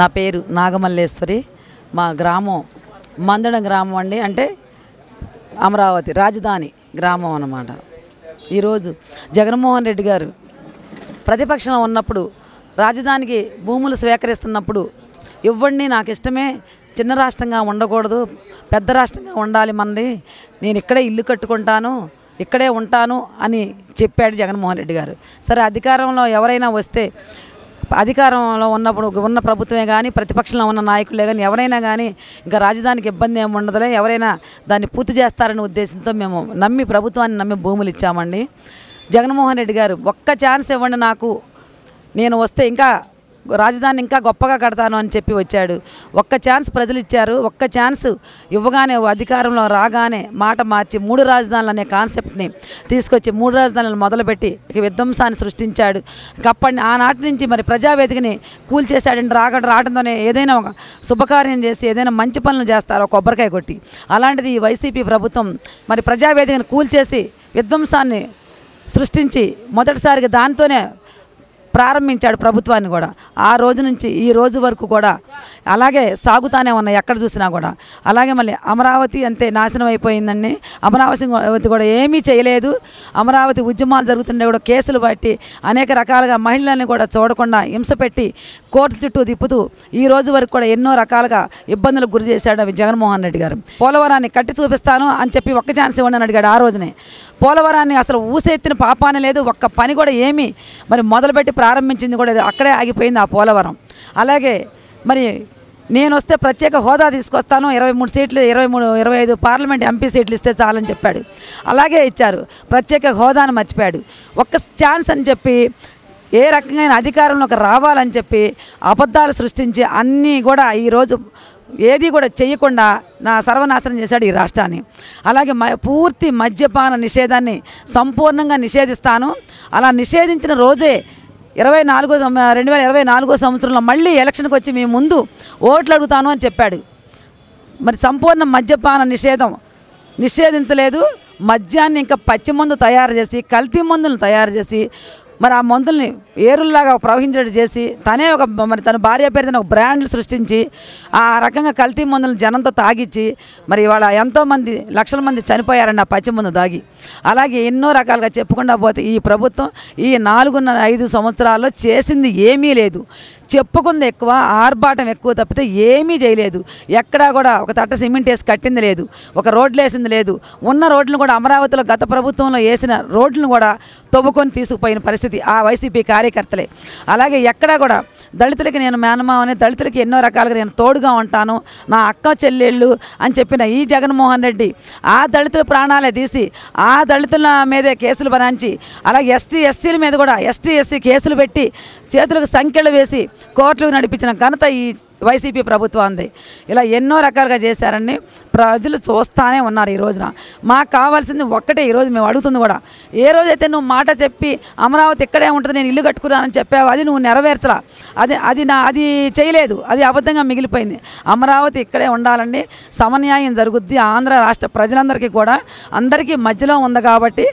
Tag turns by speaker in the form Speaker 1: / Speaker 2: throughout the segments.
Speaker 1: నా పేరు నాగమల్లేశ్వరి. మా గ్రామం మందడ గ్రామం అండి. అంటే అమరావతి రాజధాని గ్రామం అన్నమాట. ఈరోజు జగన్మోహన్ రెడ్డి గారు ప్రతిపక్షం ఉన్నప్పుడు రాజధానికి భూములు స్వీకరిస్తున్నప్పుడు ఇవ్వండి నాకు ఇష్టమే చిన్న రాష్ట్రంగా ఉండకూడదు పెద్ద రాష్ట్రంగా ఉండాలి మనది నేను ఇక్కడే ఇల్లు కట్టుకుంటాను ఇక్కడే ఉంటాను అని చెప్పాడు జగన్మోహన్ రెడ్డి గారు. సరే అధికారంలో ఎవరైనా వస్తే అధికారంలో ఉన్నప్పుడు ఉన్న ప్రభుత్వమే కానీ ప్రతిపక్షంలో ఉన్న నాయకులే కానీ ఎవరైనా కానీ ఇంకా రాజధానికి ఇబ్బంది ఏమి ఉండదులే. ఎవరైనా దాన్ని పూర్తి చేస్తారనే ఉద్దేశంతో మేము నమ్మి ప్రభుత్వాన్ని నమ్మి భూములు ఇచ్చామండి. జగన్మోహన్ రెడ్డి గారు ఒక్క ఛాన్స్ ఇవ్వండి నాకు. నేను వస్తే ఇంకా రాజధాని ఇంకా గొప్పగా కడతాను అని చెప్పి వచ్చాడు. ఒక్క ఛాన్స్ ప్రజలు ఇచ్చారు. ఒక్క ఛాన్స్ ఇవ్వగానే అధికారంలో రాగానే మాట మార్చి మూడు రాజధానులు అనే కాన్సెప్ట్ని తీసుకొచ్చి మూడు రాజధానులను మొదలుపెట్టి ఇక విధ్వంసాన్ని సృష్టించాడు. అప్పటి ఆనాటి నుంచి మరి ప్రజావేదికని కూల్చేశాడంటే రాక రావడంతోనే ఏదైనా ఒక శుభకార్యం చేసి ఏదైనా మంచి పనులు చేస్తారు కొబ్బరికాయ కొట్టి. అలాంటిది ఈ వైసీపీ ప్రభుత్వం మరి ప్రజావేదికను కూల్చేసి విధ్వంసాన్ని సృష్టించి మొదటిసారిగా దాంతోనే ప్రారంభించాడు ప్రభుత్వాన్ని కూడా. ఆ రోజు నుంచి ఈ రోజు వరకు కూడా అలాగే సాగుతానే ఉన్నాయి ఎక్కడ చూసినా కూడా. అలాగే మళ్ళీ అమరావతి అంతే నాశనం అయిపోయిందండి. అమరావతి కూడా ఏమీ చేయలేదు. అమరావతి ఉద్యమాలు జరుగుతుండే కూడా కేసులు బట్టి అనేక రకాలుగా మహిళల్ని కూడా చూడకుండా హింస పెట్టి కోర్టు చుట్టూ తిప్పుతూ ఈ రోజు వరకు కూడా ఎన్నో రకాలుగా ఇబ్బందులకు గురి చేశాడు అవి జగన్మోహన్ రెడ్డి గారు. పోలవరాన్ని కట్టి చూపిస్తాను అని చెప్పి ఒక్క ఛాన్స్ ఇవ్వండి అని అడిగాడు ఆ రోజునే. పోలవరాన్ని అసలు ఊసెత్తిన పాపాన లేదు. ఒక్క పని కూడా ఏమీ మరి మొదలుపెట్టి ప్రారంభించింది కూడా అక్కడే ఆగిపోయింది ఆ పోలవరం. అలాగే మరి నేను వస్తే ప్రత్యేక హోదా తీసుకొస్తాను. ఇరవై మూడు సీట్లు ఇరవై మూడు ఇరవై ఐదు పార్లమెంట్ ఎంపీ సీట్లు ఇస్తే చాలని చెప్పాడు. అలాగే ఇచ్చారు. ప్రత్యేక హోదాను మర్చిపోయాడు. ఒక్క ఛాన్స్ అని చెప్పి ఏ రకంగా అధికారంలోకి రావాలని చెప్పి అబద్ధాలు సృష్టించి అన్నీ కూడా ఈరోజు ఏది కూడా చేయకుండా నా సర్వనాశనం చేశాడు ఈ రాష్ట్రాన్ని. అలాగే మ పూర్తి మద్యపాన నిషేధాన్ని సంపూర్ణంగా నిషేధిస్తాను. అలా నిషేధించిన రోజే ఇరవై నాలుగో రెండు వేల ఇరవై నాలుగో సంవత్సరంలో మళ్ళీ ఎలక్షన్కి వచ్చి మీ ముందు ఓట్లు అడుగుతాను అని చెప్పాడు. మరి సంపూర్ణ మద్యపాన నిషేధం. నిషేధించలేదు. మద్యాన్ని ఇంకా పచ్చి మందు తయారు చేసి కల్తీ మందులను తయారు చేసి మరి ఆ మందుల్ని ఏరుల్లాగా ప్రవహించేటట్టు చేసి తనే ఒక మరి తన భార్య పేరుతో ఒక బ్రాండ్లు సృష్టించి ఆ రకంగా కల్తీ మందులను జనంతో తాగిచ్చి మరి ఇవాళ ఎంతోమంది లక్షల మంది చనిపోయారండి ఆ పచ్చి మందు దాగి. అలాగే ఎన్నో రకాలుగా చెప్పుకుండా పోతే ఈ ప్రభుత్వం ఈ నాలుగున్నర ఐదు సంవత్సరాల్లో చేసింది ఏమీ లేదు. చెప్పుకుంది ఎక్కువ ఆర్భాటం ఎక్కువ తప్పితే ఏమీ చేయలేదు. ఎక్కడా కూడా ఒక తట్ట సిమెంట్ వేసి కట్టింది లేదు ఒక రోడ్లు వేసింది లేదు. ఉన్న రోడ్లను కూడా అమరావతిలో గత ప్రభుత్వంలో వేసిన రోడ్లను కూడా తవ్వుకొని తీసుకుపోయిన పరిస్థితి ఆ వైసీపీ కార్యకర్తలే. అలాగే ఎక్కడా కూడా దళితులకి నేను మేనమావని దళితులకి ఎన్నో రకాలుగా నేను తోడుగా ఉంటాను నా అక్క చెల్లెళ్ళు అని చెప్పిన ఈ జగన్మోహన్ రెడ్డి ఆ దళితుల ప్రాణాలే తీసి ఆ దళితుల మీదే కేసులు బనాంచి అలాగే ఎస్టీ ఎస్సీల మీద కూడా ఎస్టీ ఎస్సీ కేసులు పెట్టి చేతులకు సంఖ్యలు వేసి కోర్టులకు నడిపించిన ఘనత ఈ వైసీపీ ప్రభుత్వాన్ని ఇలా ఎన్నో రకాలుగా చేశారని ప్రజలు చూస్తానే ఉన్నారు ఈ రోజున. మాకు కావాల్సింది ఒక్కటే ఈరోజు మేము అడుగుతుంది కూడా. ఏ రోజైతే నువ్వు మాట చెప్పి అమరావతి ఇక్కడే ఉంటుంది నేను ఇల్లు కట్టుకున్నానని చెప్పావు అది నువ్వు నెరవేర్చలా. అది అది నా అది చేయలేదు. అది అబద్ధంగా మిగిలిపోయింది. అమరావతి ఇక్కడే ఉండాలండి. సమన్యాయం జరుగుద్ది. ఆంధ్ర రాష్ట్ర ప్రజలందరికీ కూడా. అందరికీ మధ్యలో ఉంది కాబట్టి.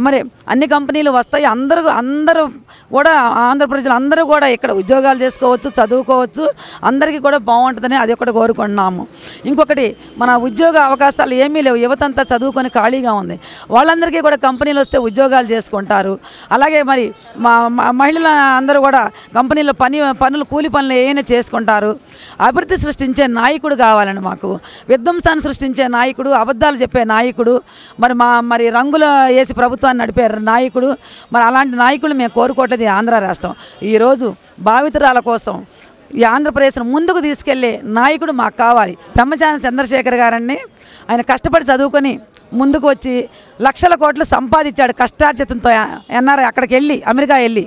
Speaker 1: మరి అన్ని కంపెనీలు వస్తాయి. అందరూ అందరూ కూడా ఆంధ్ర ప్రజలు అందరూ కూడా ఇక్కడ ఉద్యోగాలు చేసుకోవచ్చు చదువుకోవచ్చు. అందరికీ కూడా బాగుంటుందని అది ఒకటి కోరుకుంటున్నాము. ఇంకొకటి మన ఉద్యోగ అవకాశాలు ఏమీ లేవు. యువత అంతా చదువుకొని ఖాళీగా ఉంది. వాళ్ళందరికీ కూడా కంపెనీలు వస్తే ఉద్యోగాలు చేసుకుంటారు. అలాగే మరి మా మహిళల అందరూ కూడా కంపెనీలో పని పనులు కూలి పనులు ఏమైనా చేసుకుంటారు. అభివృద్ధి సృష్టించే నాయకుడు కావాలండి మాకు. విధ్వంసాన్ని సృష్టించే నాయకుడు అబద్ధాలు చెప్పే నాయకుడు మరి మా మరి రంగుల వేసి ప్రభుత్వాన్ని నడిపే నాయకుడు. మరి అలాంటి నాయకులు మేము కోరుకోవట్లేదు ఆంధ్ర రాష్ట్రం. ఈరోజు భావితరాల కోసం ఈ ఆంధ్రప్రదేశ్ను ముందుకు తీసుకెళ్ళే నాయకుడు మాకు కావాలి. పెమ్మచాన చంద్రశేఖర్ గారండి. ఆయన కష్టపడి చదువుకొని ముందుకు వచ్చి లక్షల కోట్లు సంపాదించాడు కష్టార్జితంతో ఎన్ఆర్ఐ అక్కడికి వెళ్ళి అమెరికా వెళ్ళి.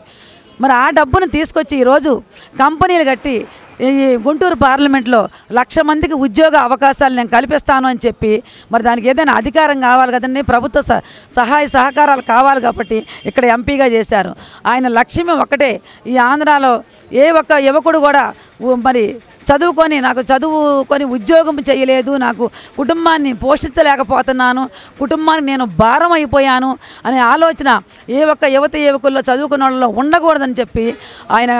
Speaker 1: మరి ఆ డబ్బును తీసుకొచ్చి ఈరోజు కంపెనీలు కట్టి ఈ గుంటూరు పార్లమెంట్లో లక్ష మందికి ఉద్యోగ అవకాశాలు నేను కల్పిస్తాను అని చెప్పి మరి దానికి ఏదైనా అధికారం కావాలి కదండి ప్రభుత్వ స- సహాయ సహకారాలు కావాలి కాబట్టి ఇక్కడ ఎంపీగా చేశారు. ఆయన లక్ష్యం ఒక్కటే ఈ ఆంధ్రాలో ఏ ఒక్క యువకుడు కూడా మరి చదువుకొని నాకు చదువుకొని ఉద్యోగం చేయలేదు నాకు కుటుంబాన్ని పోషించలేకపోతున్నాను కుటుంబానికి నేను భారం అయిపోయాను అనే ఆలోచన ఏ ఒక్క యువత యువకుల్లో చదువుకున్న వాళ్ళలో ఉండకూడదని చెప్పి ఆయన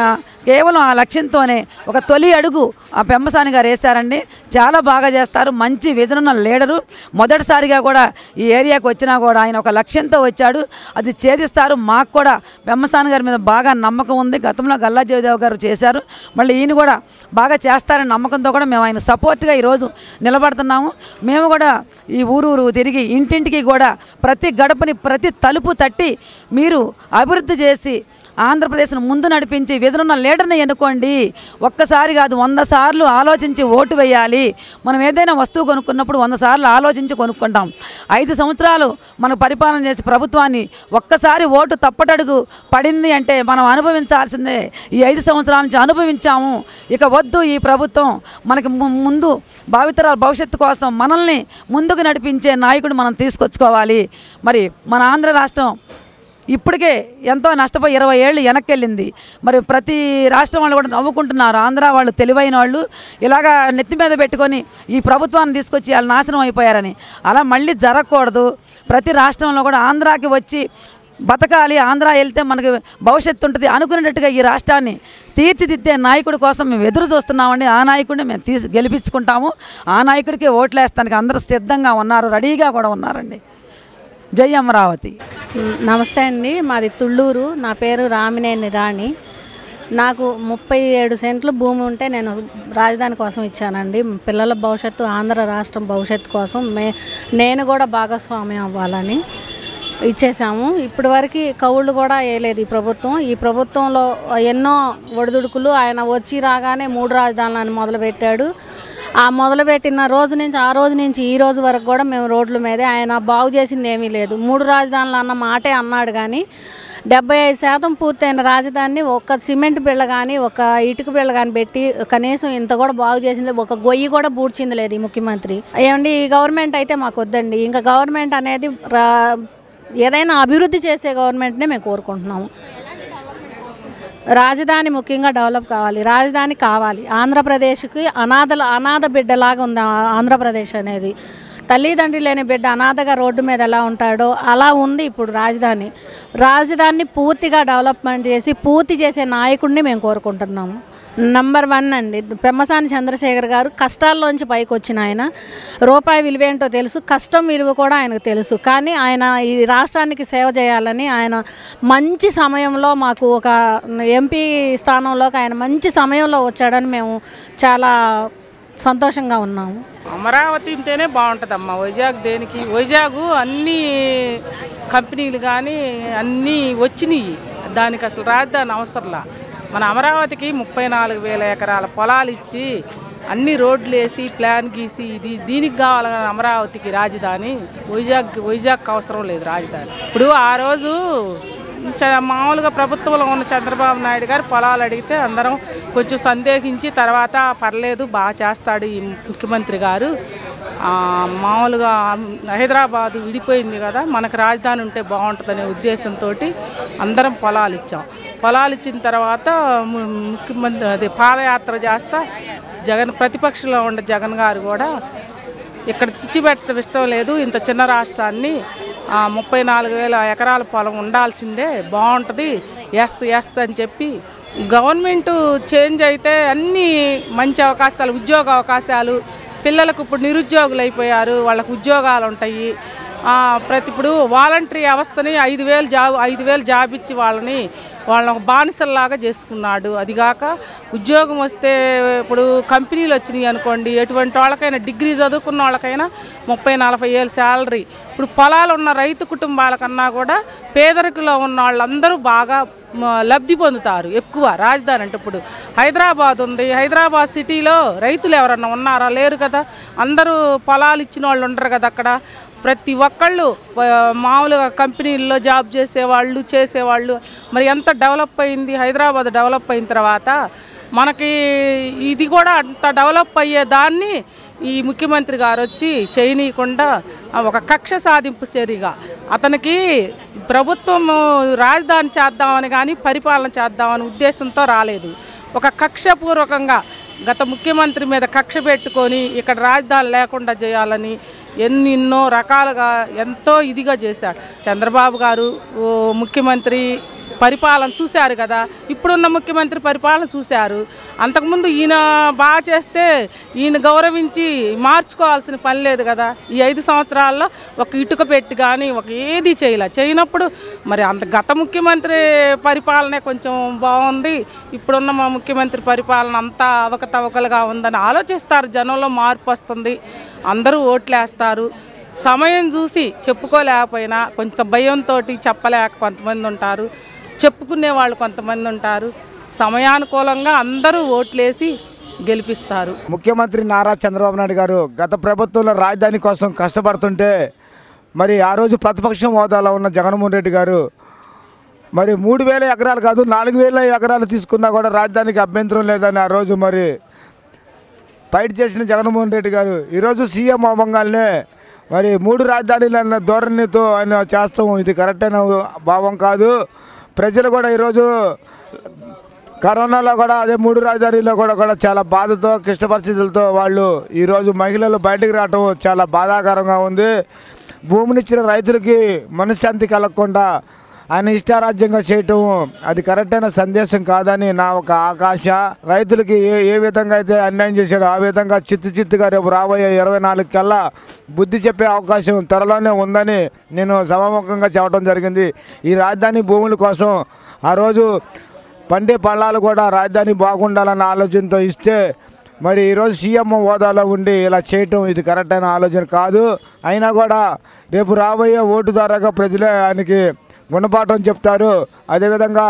Speaker 1: కేవలం ఆ లక్ష్యంతోనే ఒక తొలి అడుగు ఆ పెంబసాని గారు వేశారండి. చాలా బాగా చేస్తారు. మంచి విజన్ ఉన్న లీడరు. మొదటిసారిగా కూడా ఈ ఏరియాకి వచ్చినా కూడా ఆయన ఒక లక్ష్యంతో వచ్చాడు. అది ఛేదిస్తారు. మాకు కూడా పెమ్మసాని గారి మీద బాగా నమ్మకం ఉంది. గతంలో గల్లా జయదేవ్ గారు చేశారు. మళ్ళీ ఈయన కూడా బాగా చేస్తారని నమ్మకంతో కూడా మేము ఆయన సపోర్ట్గా ఈరోజు నిలబడుతున్నాము. మేము కూడా ఈ ఊరు ఊరు తిరిగి ఇంటింటికి కూడా ప్రతి గడపని ప్రతి తలుపు తట్టి మీరు అభివృద్ధి చేసి ఆంధ్రప్రదేశ్ను ముందు నడిపించి విజనున్న లీడర్ని ఎన్నుకోండి. ఒక్కసారి కాదు వంద సార్లు ఆలోచించి ఓటు వేయాలి. మనం ఏదైనా వస్తువు కొనుక్కున్నప్పుడు వంద సార్లు ఆలోచించి కొనుక్కుంటాం. ఐదు సంవత్సరాలు మనం పరిపాలన చేసి ప్రభుత్వాన్ని ఒక్కసారి ఓటు తప్పటడుగు పడింది అంటే మనం అనుభవించాల్సిందే. ఈ ఐదు సంవత్సరాల నుంచి అనుభవించాము. ఇక వద్దు ఈ ప్రభుత్వం. మనకి ము- ముందు భావితరాల భవిష్యత్తు కోసం మనల్ని ముందుకు నడిపించే నాయకుడు మనం తీసుకొచ్చుకోవాలి. మరి మన ఆంధ్ర రాష్ట్రం ఇప్పటికే ఎంతో నష్టపోయి ఇరవై ఏళ్ళు వెనక్కి వెళ్ళింది మరి ప్రతి రాష్ట్రం వాళ్ళు కూడా నవ్వుకుంటున్నారు. ఆంధ్ర వాళ్ళు తెలివైన వాళ్ళు. ఇలాగా నెత్తి మీద పెట్టుకొని ఈ ప్రభుత్వాన్ని తీసుకొచ్చి వాళ్ళు నాశనం అయిపోయారని. అలా మళ్ళీ జరగకూడదు. ప్రతి రాష్ట్రంలో కూడా ఆంధ్రాకి వచ్చి బతకాలి. ఆంధ్ర వెళ్తే మనకి భవిష్యత్తు ఉంటుంది అనుకునేటట్టుగా ఈ రాష్ట్రాన్ని తీర్చిదిద్దే నాయకుడి కోసం మేము ఎదురు చూస్తున్నామండి. ఆ నాయకుడిని మేము తీసి గెలిపించుకుంటాము. ఆ నాయకుడికి ఓట్లేస్తానికి అందరూ సిద్ధంగా ఉన్నారు. రెడీగా కూడా ఉన్నారండి. జై అమరావతి.
Speaker 2: నమస్తే అండి మాది తుళ్ళూరు నా పేరు రామినేని రాణి. నాకు ముప్పై ఏడు సెంట్లు భూమి ఉంటే నేను రాజధాని కోసం ఇచ్చానండి. పిల్లల భవిష్యత్తు ఆంధ్ర రాష్ట్రం భవిష్యత్తు కోసం మే నేను కూడా భాగస్వామ్యం అవ్వాలని ఇచ్చేసాము ఇప్పటి వరకు కౌళ్ళు కూడా వేయలేదు ఈ ప్రభుత్వం. ఈ ప్రభుత్వంలో ఎన్నో ఒడిదుడుకులు ఆయన వచ్చి రాగానే మూడు రాజధానులను మొదలుపెట్టాడు. ఆ మొదలుపెట్టిన రోజు నుంచి ఆ రోజు నుంచి ఈ రోజు వరకు కూడా మేము రోడ్ల మీదే ఆయన బాగు చేసింది ఏమీ లేదు. మూడు రాజధానులు అన్న మాటే అన్నాడు కానీ డెబ్బై ఐదు శాతం పూర్తయిన రాజధానిని ఒక సిమెంట్ బిళ్ళ కానీ ఒక ఇటుక బిళ్ళ కానీ పెట్టి కనీసం ఇంత కూడా బాగు చేసింది ఒక గొయ్యి కూడా బూడ్చింది లేదు ఈ ముఖ్యమంత్రి. ఏమండి ఈ గవర్నమెంట్ అయితే మాకు వద్దండి. ఇంకా గవర్నమెంట్ అనేది రా ఏదైనా అభివృద్ధి చేసే గవర్నమెంట్నే మేము కోరుకుంటున్నాము. రాజధాని ముఖ్యంగా డెవలప్ కావాలి రాజధాని కావాలి. ఆంధ్రప్రదేశ్కి అనాథల అనాథ బిడ్డలాగా ఉంది ఆంధ్రప్రదేశ్ అనేది. తల్లిదండ్రి లేని బిడ్డ అనాథగా రోడ్డు మీద ఎలా ఉంటాడో అలా ఉంది ఇప్పుడు రాజధాని. రాజధానిని పూర్తిగా డెవలప్మెంట్ చేసి పూర్తి చేసే నాయకుడిని మేము కోరుకుంటున్నాము. నంబర్ వన్ అండి. పెమ్మసాని చంద్రశేఖర్ గారు కష్టాల్లోంచి పైకి వచ్చిన ఆయన. రూపాయి విలువ ఏంటో తెలుసు కష్టం విలువ కూడా ఆయనకు తెలుసు. కానీ ఆయన ఈ రాష్ట్రానికి సేవ చేయాలని ఆయన మంచి సమయంలో మాకు ఒక ఎంపీ స్థానంలోకి ఆయన మంచి సమయంలో వచ్చాడని మేము చాలా సంతోషంగా ఉన్నాము.
Speaker 3: అమరావతి ఉంటేనే బాగుంటుందమ్మా. వైజాగ్ దేనికి? వైజాగ్ అన్ని కంపెనీలు కానీ అన్నీ వచ్చినాయి. దానికి అసలు రాజధాని అవసరంలా. మన అమరావతికి ముప్పై నాలుగు వేల ఎకరాల పొలాలు ఇచ్చి అన్ని రోడ్లు వేసి ప్లాన్ గీసి ఇది దీనికి కావాలి అమరావతికి రాజధాని వైజాగ్ వైజాగ్ అవసరం లేదు రాజధాని. ఇప్పుడు ఆ రోజు చ- మామూలుగా ప్రభుత్వంలో ఉన్న చంద్రబాబు నాయుడు గారు పొలాలు అడిగితే అందరం కొంచెం సందేహించి తర్వాత పర్లేదు బాగా చేస్తాడు ఈ ముఖ్యమంత్రి గారు. మామూలుగా హైదరాబాదు విడిపోయింది కదా మనకు రాజధాని ఉంటే బాగుంటుందనే ఉద్దేశంతో అందరం పొలాలు ఇచ్చాం. పొలాలు ఇచ్చిన తర్వాత ము- ముఖ్యమంత్రి అది పాదయాత్ర చేస్తా. జగన్ ప్రతిపక్షంలో ఉన్న జగన్ గారు కూడా ఇక్కడ చిచ్చి పెట్టడం ఇష్టం లేదు. ఇంత చిన్న రాష్ట్రాన్ని ముప్పై నాలుగు వేల ఎకరాల పొలం ఉండాల్సిందే బాగుంటుంది ఎస్ ఎస్ అని చెప్పి గవర్నమెంట్ చేంజ్ అయితే అన్ని మంచి అవకాశాలు ఉద్యోగ అవకాశాలు పిల్లలకు ఇప్పుడు నిరుద్యోగులు అయిపోయారు వాళ్ళకు ఉద్యోగాలు ఉంటాయి. ప్రతి ఇప్పుడు వాలంటరీ వ్యవస్థని ఐదు వేలు జాబ్ ఐదు వేలు జాబ్ ఇచ్చి వాళ్ళని వాళ్ళని ఒక బానిసల్లాగా చేసుకున్నాడు. అదిగాక ఉద్యోగం వస్తే ఇప్పుడు కంపెనీలు వచ్చినాయి అనుకోండి ఎటువంటి వాళ్ళకైనా డిగ్రీ చదువుకున్న వాళ్ళకైనా ముప్పై నలభై ఏళ్ళు శాలరీ. ఇప్పుడు పొలాలు ఉన్న రైతు కుటుంబాలకన్నా కూడా పేదరికలో ఉన్న వాళ్ళందరూ బాగా లబ్ధి పొందుతారు ఎక్కువ. రాజధాని అంటే ఇప్పుడు హైదరాబాద్ ఉంది. హైదరాబాద్ సిటీలో రైతులు ఎవరన్నా ఉన్నారా? లేరు కదా. అందరూ పొలాలు ఇచ్చిన వాళ్ళు ఉండరు కదా అక్కడ. ప్రతి ఒక్కళ్ళు మామూలుగా కంపెనీల్లో జాబ్ చేసేవాళ్ళు చేసేవాళ్ళు. మరి ఎంత డెవలప్ అయింది హైదరాబాద్ డెవలప్ అయిన తర్వాత మనకి ఇది కూడా అంత డెవలప్ అయ్యే దాన్ని ఈ ముఖ్యమంత్రి గారు వచ్చి చేయనీయకుండా ఒక కక్ష సాధింపు చర్యగా. అతనికి ప్రభుత్వం రాజధాని చేద్దామని కానీ పరిపాలన చేద్దామని ఉద్దేశంతో రాలేదు. ఒక కక్షపూర్వకంగా గత ముఖ్యమంత్రి మీద కక్ష పెట్టుకొని ఇక్కడ రాజధాని లేకుండా చేయాలని ఎన్నెన్నో రకాలుగా ఎంతో ఇదిగా చేశాడు. చంద్రబాబు గారు ఓ ముఖ్యమంత్రి పరిపాలన చూశారు కదా. ఇప్పుడున్న ముఖ్యమంత్రి పరిపాలన చూశారు. అంతకుముందు ఈయన బాగా చేస్తే ఈయన గౌరవించి మార్చుకోవాల్సిన పని లేదు కదా. ఈ ఐదు సంవత్సరాల్లో ఒక ఇటుక పెట్టి కానీ ఒక ఏది చేయలే. చేయనప్పుడు మరి అంత గత ముఖ్యమంత్రి పరిపాలనే కొంచెం బాగుంది. ఇప్పుడున్న మా ముఖ్యమంత్రి పరిపాలన అంతా అవకతవకలుగా ఉందని ఆలోచిస్తారు. జనంలో మార్పు వస్తుంది. అందరూ ఓట్లేస్తారు. సమయం చూసి చెప్పుకోలేకపోయినా కొంత భయంతో చెప్పలేక కొంతమంది ఉంటారు. చెప్పుకునే వాళ్ళు కొంతమంది ఉంటారు. సమయానుకూలంగా అందరూ ఓట్లేసి గెలిపిస్తారు.
Speaker 4: ముఖ్యమంత్రి నారా చంద్రబాబు నాయుడు గారు గత ప్రభుత్వంలో రాజధాని కోసం కష్టపడుతుంటే మరి ఆ రోజు ప్రతిపక్షం హోదాలో ఉన్న జగన్మోహన్ రెడ్డి గారు మరి మూడు వేల ఎకరాలు కాదు నాలుగు వేల ఎకరాలు తీసుకున్నా కూడా రాజధానికి అభ్యంతరం లేదని ఆ రోజు మరి ఫైట్ చేసిన జగన్మోహన్ రెడ్డి గారు ఈరోజు సీఎం అవ్వగానే మరి మూడు రాజధానులు అన్న ధోరణితో ఆయన చేస్తాం. ఇది కరెక్ట్ అయిన భావం కాదు. ప్రజలు కూడా ఈరోజు కరోనాలో కూడా అదే మూడు రాజధానిలో కూడా కూడా చాలా బాధతో క్లిష్ట పరిస్థితులతో వాళ్ళు ఈరోజు మహిళలు బయటకు రావటం చాలా బాధాకరంగా ఉంది. భూమినిచ్చిన రైతులకి మనశ్శాంతి కలగకుండా ఆయన ఇష్టారాజ్యంగా చేయటం అది కరెక్ట్ అయిన సందేశం కాదని నా ఒక ఆకాశ. రైతులకి ఏ ఏ విధంగా అయితే అన్యాయం చేశాడో ఆ విధంగా చిత్తు చిత్తుగా రేపు రాబోయే ఇరవై నాలుగు కల్లా బుద్ధి చెప్పే అవకాశం త్వరలోనే ఉందని నేను సభాముఖంగా చెప్పడం జరిగింది. ఈ రాజధాని భూముల కోసం ఆ రోజు పండే పళ్ళాలు కూడా రాజధాని బాగుండాలన్న ఆలోచనతో ఇస్తే మరి ఈరోజు సీఎం హోదాలో ఉండి ఇలా చేయటం ఇది కరెక్ట్ అయిన ఆలోచన కాదు. అయినా కూడా రేపు రాబోయే ఓటు ద్వారాగా ప్రజలే ఆయనకి గుణపాఠం చెప్తారు. అదేవిధంగా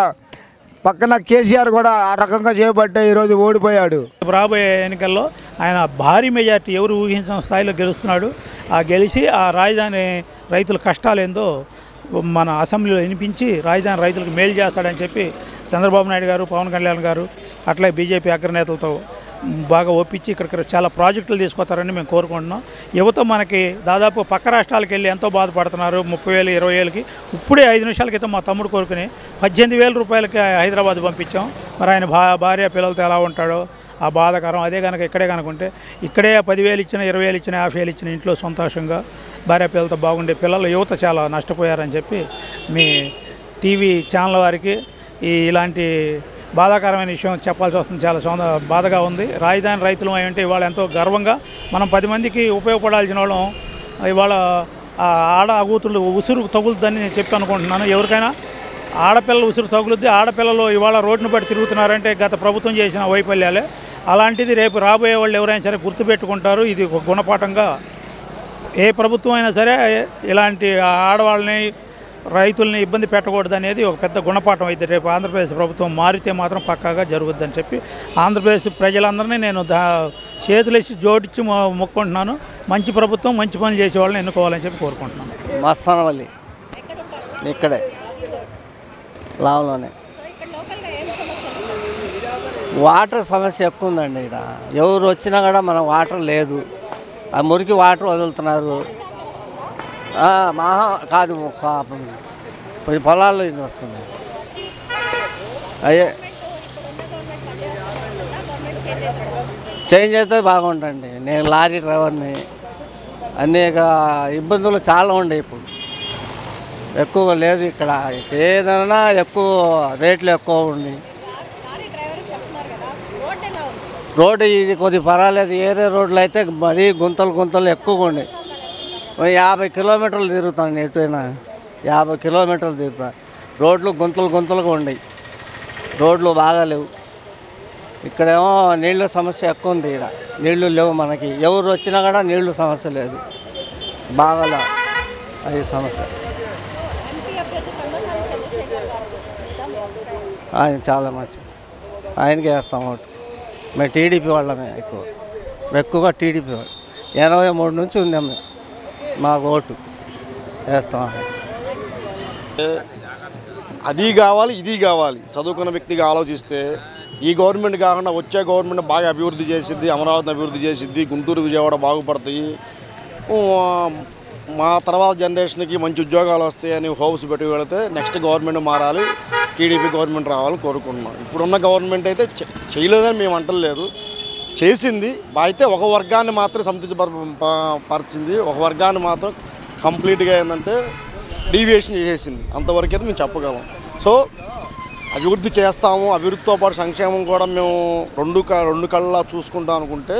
Speaker 4: పక్కన కేసీఆర్ కూడా ఆ రకంగా చేయబట్టే ఈరోజు ఓడిపోయాడు.
Speaker 5: రాబోయే ఎన్నికల్లో ఆయన భారీ మెజార్టీ ఎవరు ఊహించిన స్థాయిలో గెలుస్తున్నాడు. ఆ గెలిచి ఆ రాజధాని రైతుల కష్టాలు ఏందో మన అసెంబ్లీలో వినిపించి రాజధాని రైతులకు మేలు చేస్తాడని చెప్పి చంద్రబాబు నాయుడు గారు పవన్ కళ్యాణ్ గారు అట్లే బీజేపీ అగ్రనేతలతో బాగా ఒప్పించి ఇక్కడ చాలా ప్రాజెక్టులు తీసుకొస్తారని మేము కోరుకుంటున్నాం. యువత మనకి దాదాపు పక్క రాష్ట్రాలకు వెళ్ళి ఎంతో బాధపడుతున్నారు. ముప్పై వేలు ఇరవై వేలకి. ఇప్పుడే ఐదు నిమిషాల క్రితం మా తమ్ముడు కోరుకుని పద్దెనిమిది వేల రూపాయలకి హైదరాబాద్ పంపించాం. మరి ఆయన భా భార్య పిల్లలతో ఎలా ఉంటాడో ఆ బాధకరం. అదే కనుక ఇక్కడే కనుకుంటే ఇక్కడే పదివేలు ఇచ్చిన ఇరవై వేలు ఇచ్చిన యాభై వేలు ఇచ్చిన ఇంట్లో సంతోషంగా భార్య పిల్లలతో బాగుండే పిల్లలు యువత చాలా నష్టపోయారని చెప్పి మీ టీవీ ఛానల్ వారికి ఈ ఇలాంటి బాధాకరమైన విషయం చెప్పాల్సి వస్తుంది. చాలా సొంత బాధగా ఉంది. రాజధాని రైతులు అయి ఉంటే ఇవాళ ఎంతో గర్వంగా మనం పది మందికి ఉపయోగపడాల్సిన వాళ్ళం. ఇవాళ ఆడ అగూతులు ఉసురు తగులుద్దని నేను చెప్పి అనుకుంటున్నాను. ఎవరికైనా ఆడపిల్లలు ఉసురు తగులుద్ది ఆడపిల్లలు ఇవాళ రోడ్డును బట్టి తిరుగుతున్నారంటే గత ప్రభుత్వం చేసిన వైఫల్యాలే. అలాంటిది రేపు రాబోయే వాళ్ళు ఎవరైనా సరే గుర్తుపెట్టుకుంటారు. ఇది ఒక గుణపాఠంగా ఏ ప్రభుత్వం అయినా సరే ఇలాంటి ఆడవాళ్ళని రైతుల్ని ఇబ్బంది పెట్టకూడదు అనేది ఒక పెద్ద గుణపాఠం అయితే రేపు ఆంధ్రప్రదేశ్ ప్రభుత్వం మారితే మాత్రం పక్కాగా జరుగుద్దని చెప్పి ఆంధ్రప్రదేశ్ ప్రజలందరినీ నేను దా చేతులేసి జోడించి మొక్కుంటున్నాను. మంచి ప్రభుత్వం మంచి పనులు చేసే వాళ్ళని ఎన్నుకోవాలని చెప్పి కోరుకుంటున్నాను.
Speaker 6: మస్తానవల్లి. ఇక్కడే. లావులోనే. వాటర్ సమస్య ఎక్కువ ఉందండి ఇక్కడ. ఎవరు వచ్చినా కూడా మనం వాటర్ లేదు. ఆ మురికి వాటర్ వదులుతున్నారు. మహా కాదు ఒక- పొలాల్లో ఇది వస్తుంది. అయ్యే. చేంజ్ అయితే బాగుంటుంది నేను లారీ డ్రైవర్ని అనేక ఇబ్బందులు చాలా ఉండే ఇప్పుడు. ఎక్కువ లేదు ఇక్కడ. ఏదైనా ఎక్కువ రేట్లు ఎక్కువ ఉంది. రోడ్డు ఇది కొద్ది పర్వాలేదు. ఏరే రోడ్లు అయితే మరీ గుంతలు గుంతలు ఎక్కువగా ఉన్నాయి. యాభై కిలోమీటర్లు తిరుగుతాను ఎటువైనా యాభై కిలోమీటర్లు తిరుగుతాను రోడ్లు గుంతలు గుంతలుగా ఉన్నాయి రోడ్లు బాగాలేవు ఇక్కడేమో నీళ్ళ సమస్య ఎక్కువ ఉంది ఇక్కడ నీళ్ళు లేవు మనకి. ఎవరు వచ్చినా కూడా నీళ్ళు సమస్య లేదు. బాగా అది సమస్య. ఆయన చాలా మంచి. ఆయనకే వేస్తాం ఓటు. మేము టీడీపీ వాళ్ళమే ఎక్కువ. ఎక్కువగా టీడీపీ వాళ్ళు. ఎనభై మూడు నుంచి ఉందాం మేము. మాకు ఓటు వేస్తాం.
Speaker 7: అది కావాలి ఇది కావాలి. చదువుకున్న వ్యక్తిగా ఆలోచిస్తే ఈ గవర్నమెంట్ కాకుండా వచ్చే గవర్నమెంట్ బాగా అభివృద్ధి చేసిద్ది అమరావతిని అభివృద్ధి చేసిద్ది గుంటూరు విజయవాడ బాగుపడతాయి. మా తర్వాత జనరేషన్కి మంచి ఉద్యోగాలు వస్తాయని హోప్స్ పెట్టి వెళితే నెక్స్ట్ గవర్నమెంట్ మారాలి టీడీపీ గవర్నమెంట్ రావాలని కోరుకుంటున్నాం. ఇప్పుడున్న గవర్నమెంట్ అయితే చె- చేయలేదని మేము అంటలేదు. చేసింది. అయితే ఒక వర్గాన్ని మాత్రం సంతృప్తి పరిచింది. ఒక వర్గాన్ని మాత్రం కంప్లీట్గా ఏంటంటే డీవియేషన్ చేసేసింది. అంతవరకు అయితే మేము చెప్పగలం. సో అభివృద్ధి చేస్తాము. అభివృద్ధితో పాటు సంక్షేమం కూడా మేము రెండు క రెండు కళ్ళ చూసుకుంటాం అనుకుంటే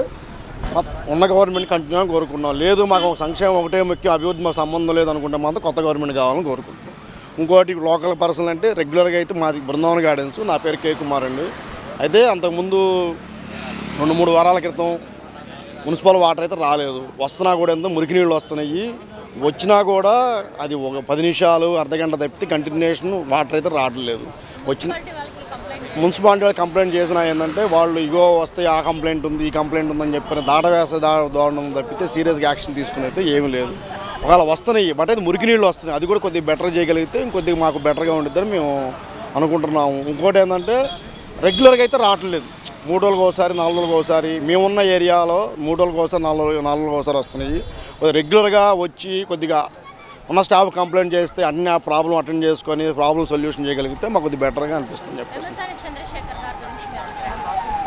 Speaker 7: ఉన్న గవర్నమెంట్ కంటిన్యూ కోరుకున్నాం లేదు మాకు సంక్షేమం ఒకటే ముఖ్యం అభివృద్ధి మాకు సంబంధం లేదు అనుకుంటే మాత్రం కొత్త గవర్నమెంట్ కావాలని కోరుకుంటున్నాం. ఇంకోటి లోకల్ పర్సన్ అంటే రెగ్యులర్గా అయితే మాది బృందావన్ గార్డెన్స్. నా పేరు కే కుమార్ అండి. అయితే అంతకుముందు రెండు మూడు వారాల క్రితం మున్సిపల్ వాటర్ అయితే రాలేదు. వస్తున్నా కూడా ఎంతో మురికి నీళ్ళు వస్తున్నాయి. వచ్చినా కూడా అది ఒక పది నిమిషాలు అర్ధగంట తప్పితే కంటిన్యూషన్ వాటర్ అయితే రావట్లేదు. వచ్చిన మున్సిపాలిటీ వాళ్ళు కంప్లైంట్ చేసినా ఏంటంటే వాళ్ళు ఇగో వస్తే ఆ కంప్లైంట్ ఉంది ఈ కంప్లైంట్ ఉందని చెప్పిన దాటవేస దా దోడడం తప్పితే సీరియస్గా యాక్షన్ తీసుకుని అయితే ఏమీ లేదు. ఒకవేళ వస్తున్నాయి బట్ అది మురికి నీళ్ళు వస్తున్నాయి. అది కూడా కొద్దిగా బెటర్ చేయగలిగితే ఇంకొద్దిగా మాకు బెటర్గా ఉండిద్దని మేము అనుకుంటున్నాము. ఇంకోటి ఏంటంటే రెగ్యులర్గా అయితే రావట్లేదు మూడు రోజులకు ఒకసారి నాలుగు రోజులకు ఒకసారి. మేమున్న ఏరియాలో మూడు రోజులకు ఒకసారి నాలుగు రోజులు నాలుగు రోజులకు ఒకసారి వస్తున్నాయి. రెగ్యులర్గా వచ్చి కొద్దిగా ఉన్న స్టాఫ్ కంప్లైంట్ చేస్తే అన్ని ఆ ప్రాబ్లం అటెండ్ చేసుకొని ప్రాబ్లం సొల్యూషన్ చేయగలిగితే మాకు కొద్దిగా బెటర్గా అనిపిస్తుంది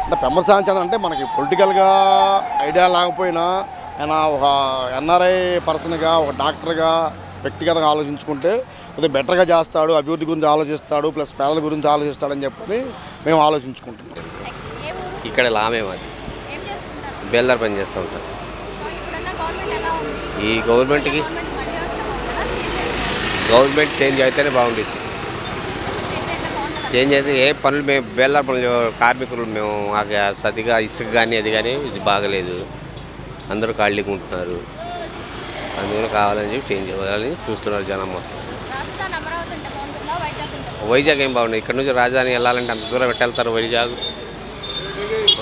Speaker 7: అంటే పెమ్మసాని చంద్ర అంటే మనకి పొలిటికల్గా ఐడియా లేకపోయినా ఆయన ఒక ఎన్ఆర్ఐ పర్సన్గా ఒక డాక్టర్గా వ్యక్తిగతంగా ఆలోచించుకుంటే కొద్దిగా బెటర్గా చేస్తాడు అభివృద్ధి గురించి ఆలోచిస్తాడు ప్లస్ పేదల గురించి ఆలోచిస్తాడని చెప్పని మేము ఆలోచించుకుంటున్నాం.
Speaker 8: ఇక్కడ లామే మాది బేల్దార్ పని చేస్తూ ఉంటాం
Speaker 9: సో ఇప్పుడున్న గవర్నమెంట్ ఎలా ఉంది?
Speaker 8: ఈ గవర్నమెంట్కి
Speaker 9: గవర్నమెంట్ చేంజ్ అయితే
Speaker 8: గవర్నమెంట్ చేంజ్ అయితేనే బాగుండేది
Speaker 9: చేంజ్ అయితే బాగుంటుందా?
Speaker 8: చేంజ్ అయితే ఏ పనులు మేము బేల్దార్ పనులు కార్మికులు మేము సతిగా ఇసుక కానీ అది కానీ ఇది బాగలేదు. అందరూ ఖాళీగా ఉంటున్నారు. అందుకని కావాలని చెప్పి చేంజ్ అవ్వాలని చూస్తున్నారు జనం మొత్తం.
Speaker 9: వైజాగ్
Speaker 8: ఏం బాగుంది? ఇక్కడ నుంచి రాజధాని వెళ్ళాలంటే అంత దూరం ఎట్ట వెళ్తారు వైజాగ్?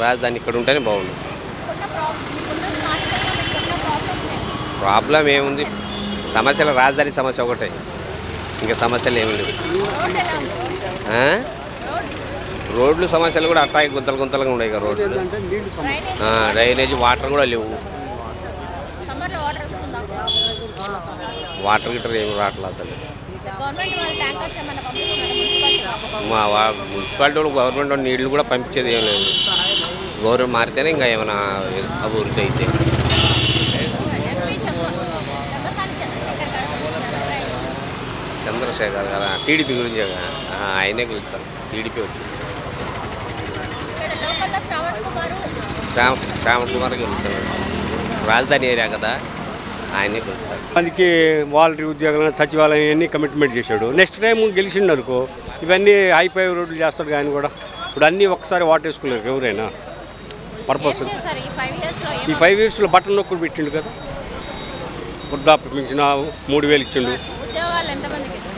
Speaker 8: రాజధాని ఇక్కడ ఉంటేనే
Speaker 9: మీకున్న ప్రాబ్లం
Speaker 8: ఏముంది? సమస్యలు రాజధాని సమస్య ఒకటే. ఇంకా సమస్యలు ఏమి లేవు. రోడ్లు సమస్యలు కూడా అట్టాయి గుంతలు గుంతలుగా ఉన్నాయి ఇక రోడ్లు.
Speaker 9: డ్రైనేజ్
Speaker 8: వాటర్ కూడా లేవు.
Speaker 9: వాటర్
Speaker 8: గిటర్ ఏమి రావట్లేదు అసలు. మా వా- మున్సిపాలిటీ వాళ్ళు గవర్నమెంట్ వాళ్ళు నీళ్ళు కూడా పంపించేది ఏం లేదు. గవర్నమెంట్ మారితేనే ఇంకా ఏమైనా అభివృద్ధి అయితే
Speaker 9: చంద్రశేఖర్
Speaker 8: కదా టీడీపీ గురించి ఆయనే గెలుస్తారు టీడీపీ వచ్చింది
Speaker 9: శ్రవణ్ కుమార్
Speaker 8: గెలుస్తారు. రాజధాని ఏరియా కదా? ఆయనే గెలుస్తారు.
Speaker 10: మందికి వాలంటరీ ఉద్యోగాలను సచివాలయం అన్ని కమిట్మెంట్ చేశాడు. నెక్స్ట్ టైం గెలిచిండు అనుకో ఇవన్నీ హైఫై రోడ్లు చేస్తాడు కానీ కూడా ఇప్పుడు అన్నీ ఒక్కసారి వాటేసుకోలేరు ఎవరైనా. పర్పస్
Speaker 9: ఈ ఫైవ్ ఇయర్స్లో
Speaker 10: బటన్ నొక్కుడు పెట్టిండు కదా. వృద్ధాప్య పెంచిన మూడు వేలు ఇచ్చిండు.
Speaker 9: ఉద్యోగాలు?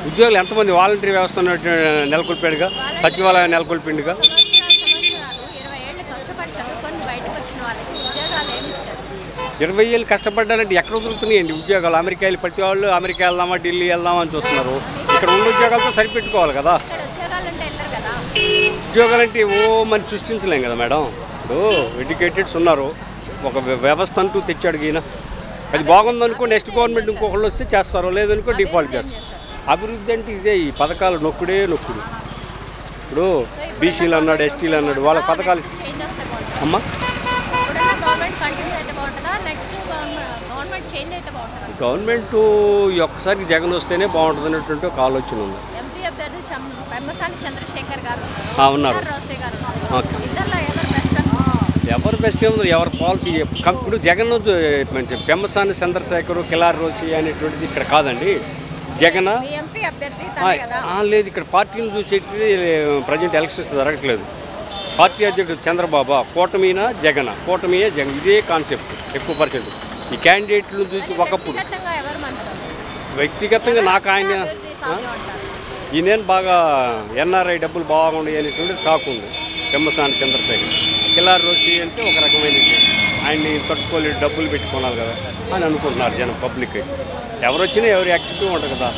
Speaker 10: ఉద్యోగులు ఎంతమంది? వాలంటరీ వ్యవస్థ నెలకొల్పాడుగా సచివాలయం నెలకొల్పిండుగా.
Speaker 9: ఇరవై ఏళ్ళు
Speaker 10: కష్టపడ్డారంటే ఎక్కడ దొరుకుతున్నాయండి ఉద్యోగాలు? అమెరికా వెళ్ళి ప్రతి వాళ్ళు అమెరికా వెళ్దామా ఢిల్లీ వెళ్దామా అని చూస్తున్నారు. ఇక్కడ ఉన్న ఉద్యోగాలతో సరిపెట్టుకోవాలి కదా.
Speaker 9: ఇక్కడ ఉద్యోగాలు అంటే వెళ్ళరు కదా
Speaker 10: ఉద్యోగాలు అంటే ఓ మనం సృష్టించలేం కదా మేడం. ఇప్పుడు ఎడ్యుకేటెడ్స్ ఉన్నారు. ఒక వ్య- వ్యవస్థ అంటూ తెచ్చాడు ఈయన. అది బాగుందనుకో నెక్స్ట్ గవర్నమెంట్ ఇంకొకళ్ళు వస్తే చేస్తారు లేదనుకో డిఫాల్ట్ చేస్తారు. అభివృద్ధి అంటే ఇదే ఈ పథకాలు నొక్కుడే నొక్కుడు. ఇప్పుడు బీసీలు అన్నాడు ఎస్టీలు అన్నాడు వాళ్ళ పథకాలు అమ్మా
Speaker 9: ఇప్పుడున్న గవర్నమెంట్ కంటిన్యూ అయితే బాగుంటుందా నెక్స్ట్ గవర్నమెంట్ చేంజ్ అయితే బాగుంటుందా
Speaker 10: గవర్నమెంట్ ఒక్కసారి జగన్ వస్తేనే బాగుంటుంది అనేటువంటి ఒక ఆలోచన ఉంది. ఉన్నారు.
Speaker 9: ఎవరు బెస్ట్
Speaker 10: ఎవరు బెస్ట్ ఏముంది? ఎవరి పాలసీ ఇప్పుడు జగన్ మంచి పెమ్మసాని చంద్రశేఖర్ కిలార్ రోసి అనేటువంటిది ఇక్కడ కాదండి. జగన్ లేదు ఇక్కడ పార్టీని చూసేది ప్రజెంట్ ఎలక్షన్స్ జరగట్లేదు. పార్టీ అధ్యక్షుడు చంద్రబాబు కూటమినా జగన్? కూటమియే జగన్. ఇదే కాన్సెప్ట్ ఎక్కువ పర్సెంట్ ఈ క్యాండిడేట్లను చూసి ఒకప్పుడు.
Speaker 9: వ్యక్తిగతంగా
Speaker 10: నాకు ఆయన
Speaker 9: అంటారు?
Speaker 10: ఈయన బాగా ఎన్ఆర్ఐ డబ్బులు బాగుండే అనేటువంటిది కాకుండా పెమ్మసాని చంద్రశేఖర్. కిలార్ రోసి అంటే ఒక రకమైన ఆయన్ని తట్టుకోలేడు డబ్బులు పెట్టుకున్నారు కదా అని అనుకుంటున్నారు జనం పబ్లిక్ ఎవరు వచ్చినా ఎవరు యాక్టివ్ ఉంటారు కదా.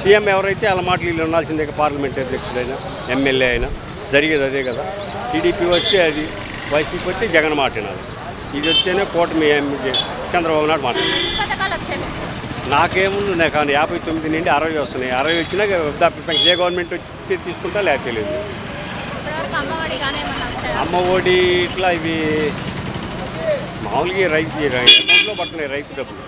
Speaker 10: సీఎం ఎవరైతే అలా మాటలు వీళ్ళు ఉండాల్సిందే పార్లమెంట్ అధ్యక్షుడైనా ఎమ్మెల్యే అయినా జరిగేది అదే కదా. టీడీపీ వస్తే అది వైసీపీ వస్తే జగన్ మాట వినాలి ఇది వస్తేనే కూటమి చంద్రబాబు నాయుడు మాట. నాకేముంది నాకు కానీ యాభై తొమ్మిది నుండి అరవై వస్తున్నాయి. అరవై వచ్చినాక వృద్ధాప్య ఏ గవర్నమెంట్ వచ్చి తీసుకుంటా లేక తెలియదు. అమ్మ ఒడి ఇట్లా ఇవి మామూలుగా రైతు అకౌంట్లో పడుతున్నాయి రైతు డబ్బులు.